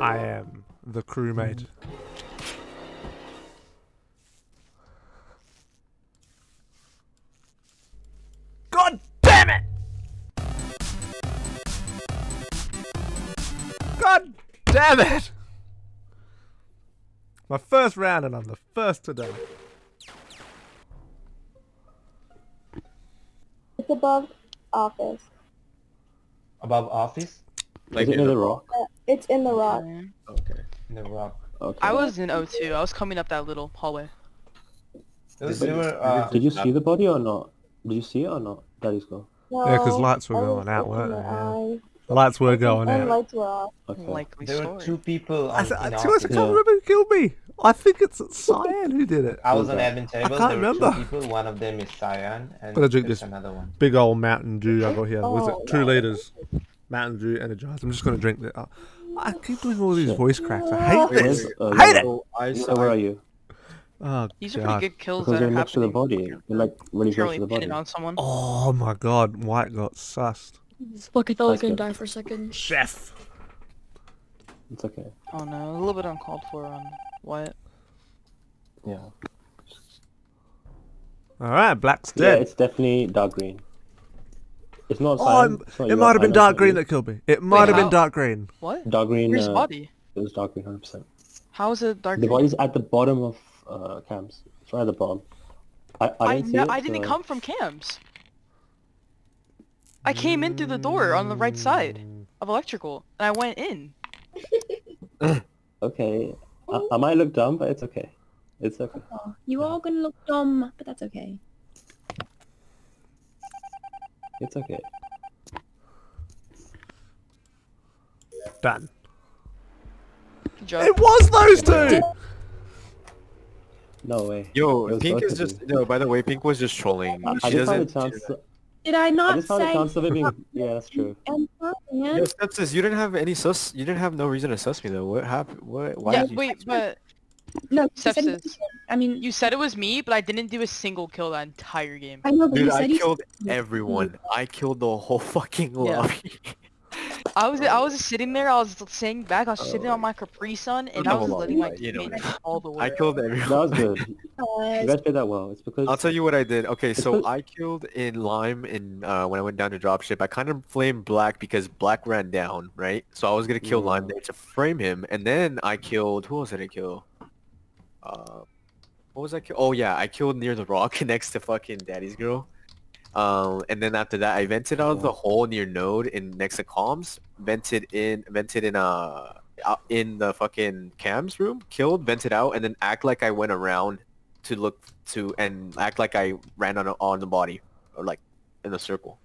I am the crewmate. God damn it! God damn it! My first round and I'm the first to die. It's above office. Above office? Like Is it in near the- the rock? Uh, Uh, it's in the rock. Okay. In the rock. Okay. I was in O2. I was coming up that little hallway. Those Did you- were, uh, Did you see the body or not? Did you see it or not? Daddy's go. No, Yeah, 'cause lights were going out, weren't they? Yeah. The lights were going out. lights were off. Okay. Likely there story. were two people I, on, th- I, in to be I can't remember who killed me. I think it's Cyan who did it. I was on that? admin table. can't there were remember. two people. One of them is Cyan, and But I drink there's this. another one. Big old Mountain Dew I got here. Was Oh, it two no. liters? Mountain Dew energized. I'm just gonna drink that. I keep doing all these Shit. voice cracks. I hate Where's, this. uh, Hate it! So I So where are you? Oh These are pretty good kills Because that you're are next to the body. You're like really close Purely to the pinning body. on someone. Oh my god, White got sussed. Fuck, I thought I was gonna die for a second. Chef. It's okay. Oh no, a little bit uncalled for on what? Yeah. Alright, Black's dead. Yeah, it's definitely dark green. It's not oh, cyan. I'm- It's not it might have been dark green that killed me. It might have how? been dark green. What? Dark green. Where's the Uh, body? it was dark green, hundred percent. How is it dark The green? The body's at the bottom of uh, cams. It's right at the bottom. I, I I, didn't see no, it, I didn't so- come from cams. I came in through the door on the right side of electrical, and I went in. Okay. I, I might look dumb, but it's okay. It's okay. Oh, you all gonna look dumb, but that's okay. It's okay. Done. It was those two! No way. Yo, Pink is just no. By the way, Pink was just trolling. I, I She just doesn't. chance. Did I I not just found a say chance of it being. Yeah, that's true. I'm fine, man? Yo, Sepsis, you didn't have any sus. You didn't have no reason to sus me though. What happened? What? Why yeah, did you? wait, but No, you said, Sepsis. I mean, You said it was me, but I didn't do a single kill that entire game. I know, but Dude, you I said you killed Yeah. everyone. I killed the whole fucking lobby. Yeah. I was I was sitting there, I was saying back, I was sitting Oh. on my Capri Sun, and No, I was hold letting my you know, teammates do all the work. I killed everyone. That everyone. was good. You Because guys played that well. It's because I'll tell you what I did. Okay, so because- I killed in Lime in uh, when I went down to dropship. I kind of flamed Black because Black ran down, right? So I was gonna kill Lime Yeah. there to frame him, and then I killed who else did I kill? Uh, what was I kill? Oh yeah, I killed near the rock next to fucking Daddy's girl. Um, and then after that, I vented out of the hole near Node in next to comms. Vented in, vented in uh in the fucking cams room. Killed, vented out, and then act like I went around to look to and act like I ran on on the body or like in a circle,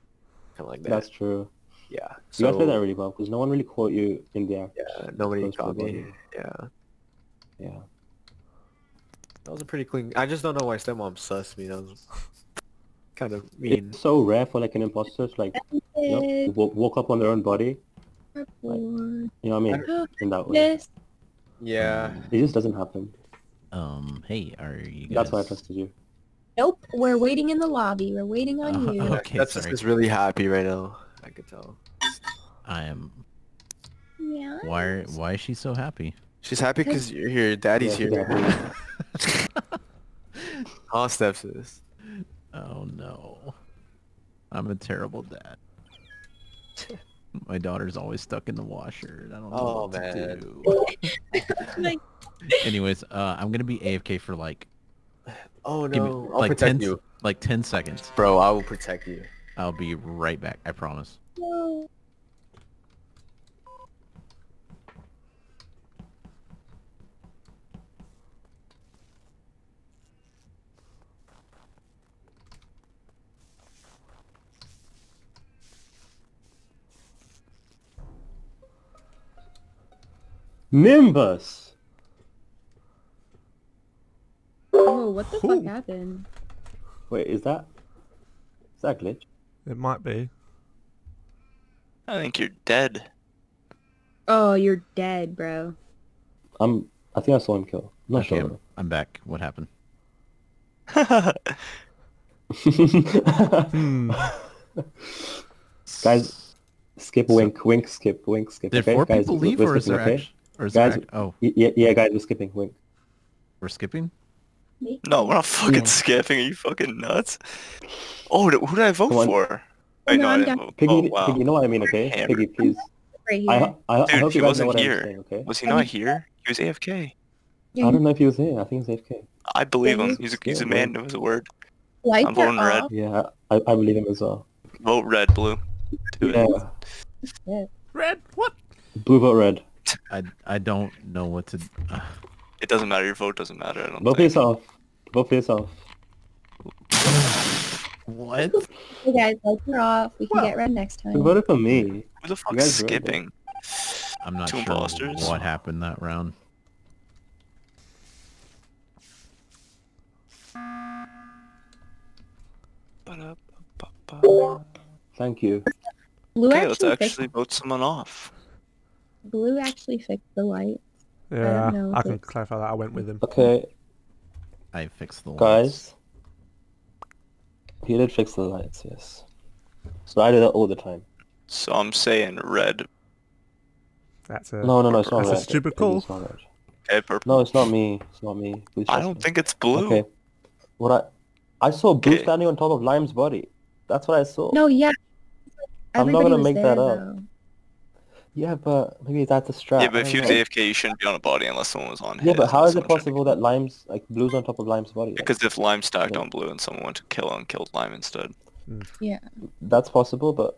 kind of like that. that's true. yeah. You So guys played that really well because no one really caught you in the act. yeah, nobody caught me. Yeah, Yeah. That was a pretty clean. I just don't know why stepmom sus me. That was kind of mean. It's so rare for like an imposter to like you know, Big walk up on their own body. report. You know what I mean? In that way. Yes. Yeah. It just doesn't happen. Um, hey, are you guys... That's why I trusted you. Nope. We're waiting in the lobby. We're waiting on Uh, you. Okay, That's sorry. is really happy right now. I could tell. I am... Yeah. Why, why is she so happy? She's happy because you're here. Daddy's Yeah, here. Huh, steps is. Oh no. I'm a terrible dad. My daughter's always stuck in the washer. and I don't know Oh, what to man. do. Like, Anyways, uh, I'm gonna be AFK for like Oh give me, no. I'll like protect 10 you. like 10 seconds. Bro, I will protect you. I'll be right back. I promise. no. Nimbus! Oh, what the Ooh. fuck happened? Wait, is that... Is that a glitch? It might be. I think you're dead. Oh, you're dead, bro. I'm... I think I saw him kill. I'm not Okay, sure. I'm, I'm back. What happened? Hmm. Guys, skip wink, wink, skip, wink, skip. Did okay? four Guys, people we're- leave or is there okay? actually... Or is Guys- it back? Oh, Y- Yeah, yeah, guys, we're skipping. Wait. we're skipping? No, we're not fucking Yeah. skipping. Are you fucking nuts? Oh, who did I vote Come for? Wait, No, no, I I'm didn't vote. Piggy, Oh, wow. Piggy, you know what I mean, okay? Hammer. Piggy, please. Right here. I, I, I Dude, hope he you wasn't what here. Saying, okay? Was he not here? He was AFK. I don't know if he was here. I think he's AFK. I believe him. Really? He's a, he's a Yeah, man of his word. Lights I'm voting red. Yeah, I, I believe him as well. Vote red, blue. Do it. Yeah. Red. What? Blue vote red. I I don't know what to. Uh, It doesn't matter. Your vote doesn't matter. I don't Vote for think. yourself. Vote for yourself. what? Hey guys, lights are off. We can Well- get red next time. You voted for me. Who the fuck's guys ruined it. skipping? I'm not Two sure imposters. what happened that round. Thank you. Blue Okay, let's actually, actually vote someone off. Fixed. Blue actually fixed the light. Yeah, know I can it- clarify that. I went with him. Okay, I fixed the lights. guys. He did fix the lights, yes. So I do that all the time. So I'm saying red. That's a. No, no, no, it's not That's a red. stupid Piggy, call. It's not red. Okay, purple. No, it's not me. It's not me. Please I don't me. think it's blue. Okay. What I I saw Blue Okay. standing on top of Lime's body. That's what I saw. No, yeah. I'm not gonna was make that up. though. Yeah, but maybe that's a strap. Yeah, but if don't he was know. AFK, you shouldn't be on a body unless someone was on Yeah, his but how is it someone tried to- possible that Lime's like Blue's on top of Lime's body? Like, Because if lime stacked Yeah. on blue and someone went to kill and killed lime instead. Yeah. that's possible, but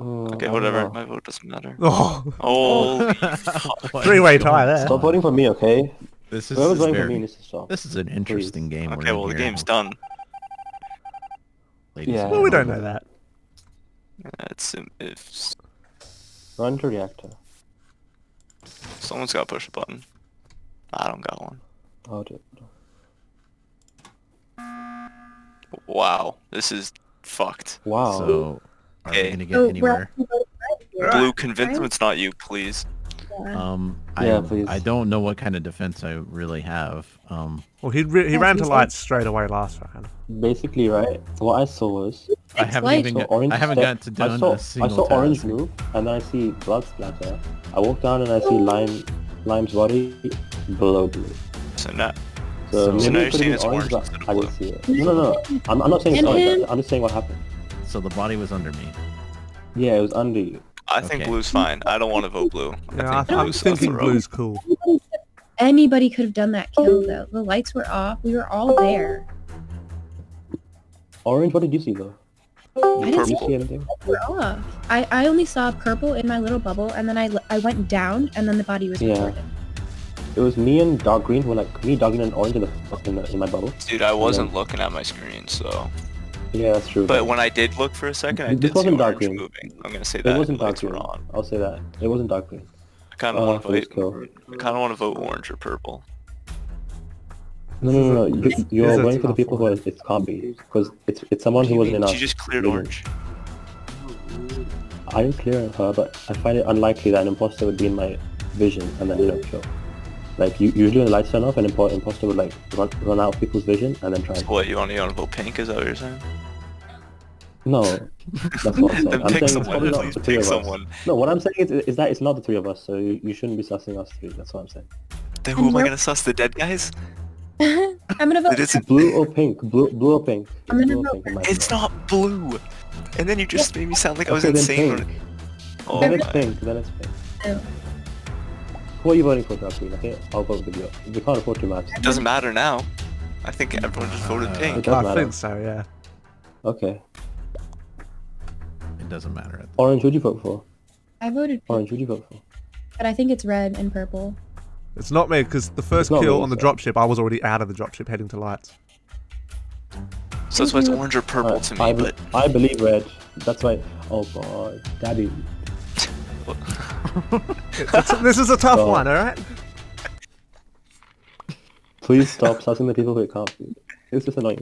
uh, Okay, I don't whatever. My vote doesn't matter. Oh! oh. Three-way tie going there. Stop voting for me, okay? This is, Whoever's is voting for very- me needs to stop. This is an interesting game. okay. in Well, the here, game's done. ladies Yeah. well, we don't know that. It's if Run to reactor. someone's got to push a button. I don't got one. Oh, dude. Wow, this is fucked. Wow. So, are Okay. we gonna get So anywhere? actually voting red here. Blue, convince them it's not you, please. Yeah. Um, Yeah, I, please. I don't know what kind of defense I really have. Um, Well, he he Yeah, ran to he's lights straight away last round. Basically, right? What I saw was I haven't like- even so got, orange. I haven't step- got to done I saw, a single I saw task. orange move, and then I see blood splatter. I walk down and I see oh. lime, lime's body below blue. So now, So, So- maybe So now you're could saying have orange orange, but I blue. didn't see it. No, no, no. I'm, I'm not saying it's orange. I'm just saying what happened. So the body was under me. Yeah, it was under you. I think Okay. blue's fine. I don't want to vote blue. Yeah, I I think am blue's off the thinking road. blue's cool. Anybody could have done that kill though. The lights were off. We were all there. Orange, what did you see though? I didn't see see anything? we. I, I only saw purple in my little bubble, and then I, I went down, and then the body was Yeah. reported. It was me and dark green who were like me, dark green, and orange in, the, in, in my bubble. Dude, I wasn't looking at my screen, so. Yeah, that's true. But when I did look for a second, I This did wasn't dark green. moving. I'm gonna say it that. wasn't dark green. on. I'll say that. It wasn't dark green. I kind of Uh, want to vote. kill. I kind of want to vote orange or purple. No, no, no, no. You, you're going for the people who are, it can't be because it's it's someone who wasn't mean? in our. She just cleared vision. orange. I didn't clear her, but I find it unlikely that an imposter would be in my vision and then you know kill. Like you, usually when the lights turn off, an impo- imposter would like run, run out of people's vision and then try. So And... what? You want to vote pink? Is that what you're saying? No, that's what I'm saying. then I'm pick saying it's someone. probably not least the three pick of us. someone. No, what I'm saying is, is that it's not the three of us, so you, you shouldn't be sussing us three. That's what I'm saying. Then who am I gonna suss? The dead guys? I'm gonna vote. It isn't. Blue or pink? Blue, blue or pink? I'm gonna blue vote pink It's not blue. And then you just made me sound like I was Okay, then insane. pink. Oh Then it's pink. Then it's pink. Oh. Who are you voting for, Dark Okay, I'll vote with you. We can't afford two maps. It doesn't matter now. I think everyone just voted Uh, It pink. does I matter. think so. Yeah. Okay. It doesn't matter. Orange, who'd you vote for? I voted pink, Orange, who'd you vote for? but I think it's red and purple. It's not me because the first kill me, on the dropship, I was already out of the dropship heading to lights. So that's why it's orange or purple Alright, to me, I, but I believe red. That's why. Oh god, Daddy. It's- this is a tough Oh. one, all right? Please stop sussing the people who can't be. It's just annoying.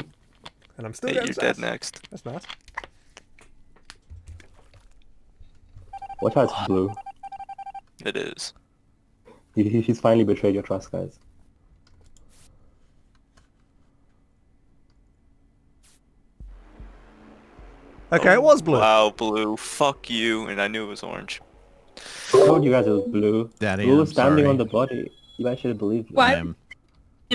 And I'm still hey, getting you're dead next. That's nice. Watch out, it's blue. It is. He, he- he's finally betrayed your trust, guys. Okay, it was blue. Wow, blue. Fuck you. And I knew it was orange. I told you guys it was blue. Daddy, blue I'm was standing sorry. on the body. You guys should have believed me. Why- I'm-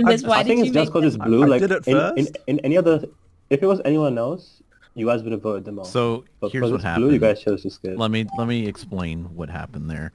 I- why I did think you it's just because it's blue. I like did it in, in, in any other, if it was anyone else, you guys would have voted them off. So but here's what happened. blue, you guys chose to skip. Let me let me explain what happened there.